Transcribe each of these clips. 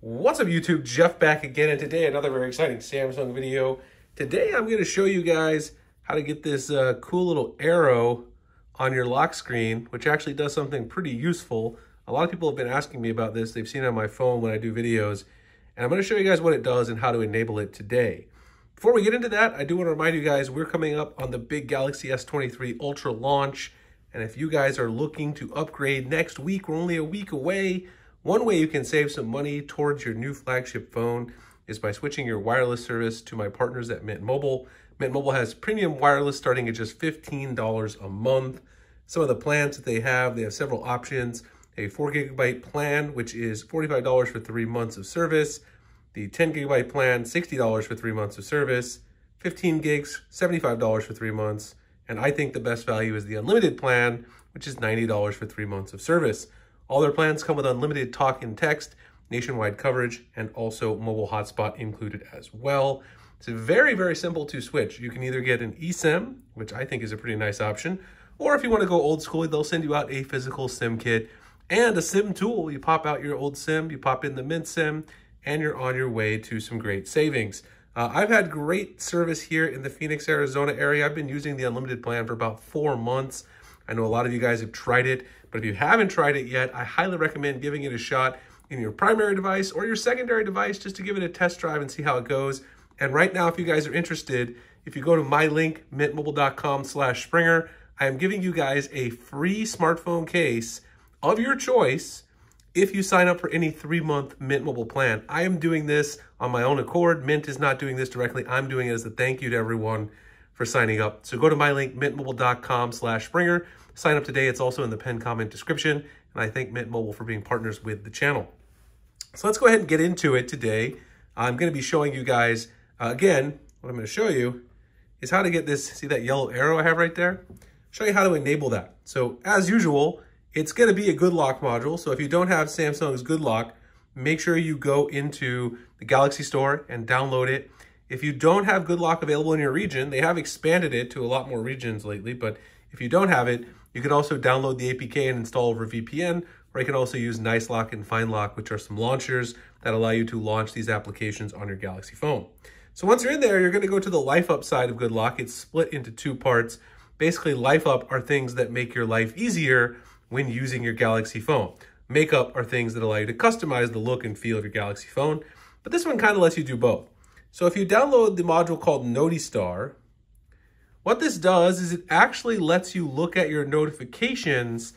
What's up YouTube? Jeff back again and today another very exciting Samsung video. Today I'm going to show you guys how to get this uh, cool little arrow on your lock screen which actually does something pretty useful. A lot of people have been asking me about this. They've seen it on my phone when I do videos and I'm going to show you guys what it does and how to enable it today. Before we get into that, I do want to remind you guys we're coming up on the big Galaxy S23 Ultra launch and if you guys are looking to upgrade next week, we're only a week away, one way you can save some money towards your new flagship phone is by switching your wireless service to my partners at Mint Mobile. Mint Mobile has premium wireless starting at just $15 a month. Some of the plans that they have, they have several options. A 4 gigabyte plan, which is $45 for three months of service. The 10 gigabyte plan, $60 for three months of service. 15 gigs, $75 for three months. And I think the best value is the unlimited plan, which is $90 for three months of service. All their plans come with unlimited talk and text, nationwide coverage, and also mobile hotspot included as well. It's very, very simple to switch. You can either get an eSIM, which I think is a pretty nice option, or if you want to go old school, they'll send you out a physical SIM kit and a SIM tool. You pop out your old SIM, you pop in the Mint SIM, and you're on your way to some great savings. Uh, I've had great service here in the Phoenix, Arizona area. I've been using the unlimited plan for about four months. I know a lot of you guys have tried it, but if you haven't tried it yet, I highly recommend giving it a shot in your primary device or your secondary device just to give it a test drive and see how it goes. And right now, if you guys are interested, if you go to my link, mintmobile.com slash Springer, I am giving you guys a free smartphone case of your choice if you sign up for any three-month Mint Mobile plan. I am doing this on my own accord. Mint is not doing this directly. I'm doing it as a thank you to everyone for signing up. So go to my link, mintmobile.com slash Springer. Sign up today. It's also in the pinned comment description. And I thank Mint Mobile for being partners with the channel. So let's go ahead and get into it today. I'm going to be showing you guys, uh, again, what I'm going to show you is how to get this, see that yellow arrow I have right there? Show you how to enable that. So as usual, it's going to be a good lock module. So if you don't have Samsung's good lock, make sure you go into the Galaxy Store and download it. If you don't have good lock available in your region, they have expanded it to a lot more regions lately, but if you don't have it, you can also download the APK and install over VPN, or you can also use NiceLock and FineLock, which are some launchers that allow you to launch these applications on your Galaxy phone. So once you're in there, you're going to go to the Life Up side of Good Lock. It's split into two parts. Basically, Life Up are things that make your life easier when using your Galaxy phone. Makeup are things that allow you to customize the look and feel of your Galaxy phone, but this one kind of lets you do both. So if you download the module called Notistar, what this does is it actually lets you look at your notifications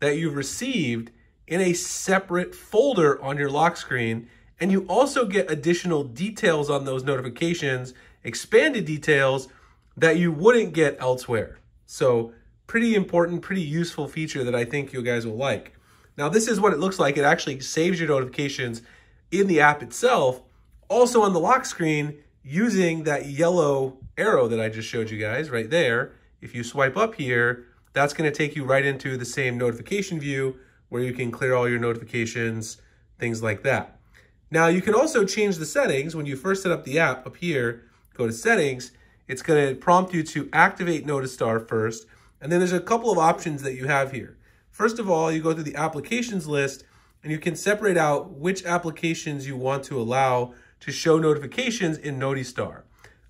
that you've received in a separate folder on your lock screen. And you also get additional details on those notifications, expanded details that you wouldn't get elsewhere. So pretty important, pretty useful feature that I think you guys will like. Now, this is what it looks like. It actually saves your notifications in the app itself. Also on the lock screen, using that yellow arrow that I just showed you guys right there, if you swipe up here, that's going to take you right into the same notification view where you can clear all your notifications, things like that. Now, you can also change the settings. When you first set up the app up here, go to settings, it's going to prompt you to activate Notistar first. And then there's a couple of options that you have here. First of all, you go to the applications list and you can separate out which applications you want to allow to show notifications in Notistar.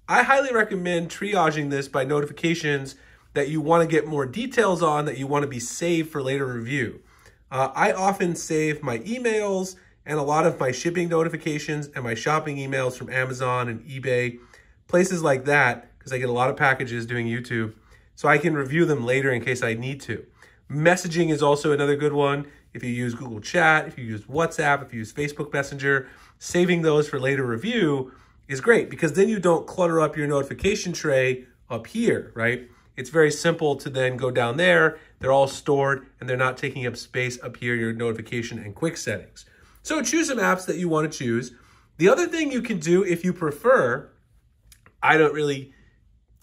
I highly recommend triaging this by notifications that you want to get more details on that you want to be saved for later review. Uh, I often save my emails and a lot of my shipping notifications and my shopping emails from Amazon and eBay, places like that, because I get a lot of packages doing YouTube, so I can review them later in case I need to. Messaging is also another good one. If you use Google Chat, if you use WhatsApp, if you use Facebook Messenger, saving those for later review is great because then you don't clutter up your notification tray up here, right? It's very simple to then go down there. They're all stored and they're not taking up space up here, your notification and quick settings. So choose some apps that you want to choose. The other thing you can do if you prefer, I don't really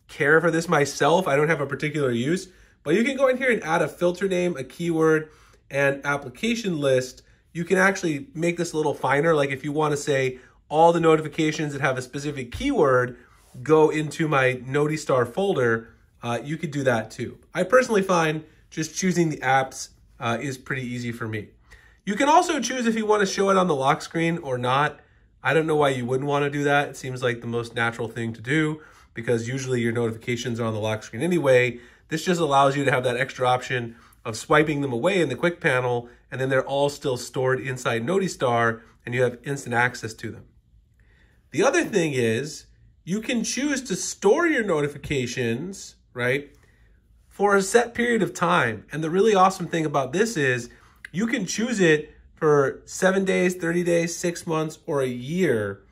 care for this myself. I don't have a particular use, but you can go in here and add a filter name, a keyword, and application list you can actually make this a little finer. Like if you want to say all the notifications that have a specific keyword go into my Notistar folder, uh, you could do that too. I personally find just choosing the apps uh, is pretty easy for me. You can also choose if you want to show it on the lock screen or not. I don't know why you wouldn't want to do that. It seems like the most natural thing to do because usually your notifications are on the lock screen anyway. This just allows you to have that extra option of swiping them away in the quick panel, and then they're all still stored inside Notistar, and you have instant access to them. The other thing is you can choose to store your notifications, right, for a set period of time. And the really awesome thing about this is you can choose it for seven days, 30 days, six months, or a year,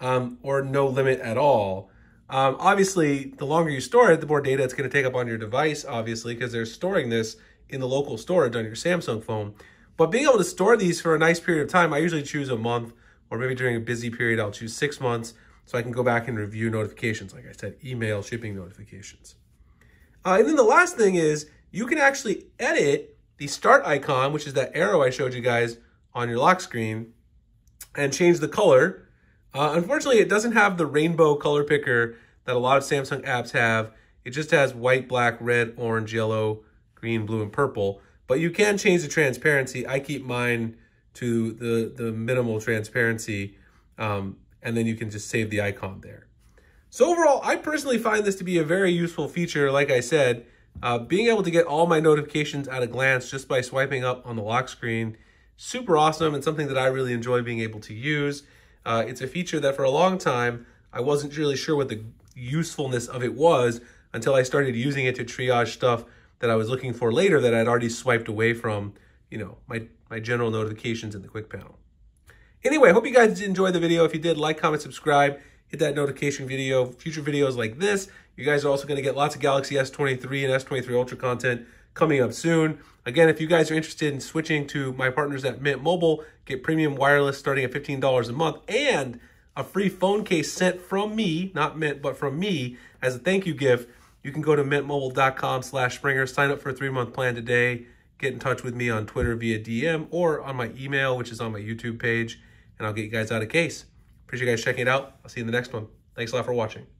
um, or no limit at all. Um, obviously, the longer you store it, the more data it's going to take up on your device, obviously, because they're storing this in the local storage on your Samsung phone. But being able to store these for a nice period of time, I usually choose a month, or maybe during a busy period, I'll choose six months, so I can go back and review notifications, like I said, email, shipping notifications. Uh, and then the last thing is you can actually edit the start icon, which is that arrow I showed you guys on your lock screen, and change the color. Uh, unfortunately, it doesn't have the rainbow color picker that a lot of Samsung apps have. It just has white, black, red, orange, yellow, green, blue, and purple. But you can change the transparency. I keep mine to the, the minimal transparency, um, and then you can just save the icon there. So overall, I personally find this to be a very useful feature. Like I said, uh, being able to get all my notifications at a glance just by swiping up on the lock screen, super awesome and something that I really enjoy being able to use. Uh, it's a feature that for a long time, I wasn't really sure what the usefulness of it was until I started using it to triage stuff that I was looking for later that I'd already swiped away from, you know, my, my general notifications in the quick panel. Anyway, I hope you guys enjoyed the video. If you did, like, comment, subscribe, hit that notification video. Future videos like this. You guys are also going to get lots of Galaxy S23 and S23 Ultra content coming up soon. Again, if you guys are interested in switching to my partners at Mint Mobile, get premium wireless starting at $15 a month and a free phone case sent from me, not Mint, but from me as a thank you gift you can go to mintmobile.com slash Springer, sign up for a three-month plan today, get in touch with me on Twitter via DM or on my email, which is on my YouTube page, and I'll get you guys out of case. Appreciate you guys checking it out. I'll see you in the next one. Thanks a lot for watching.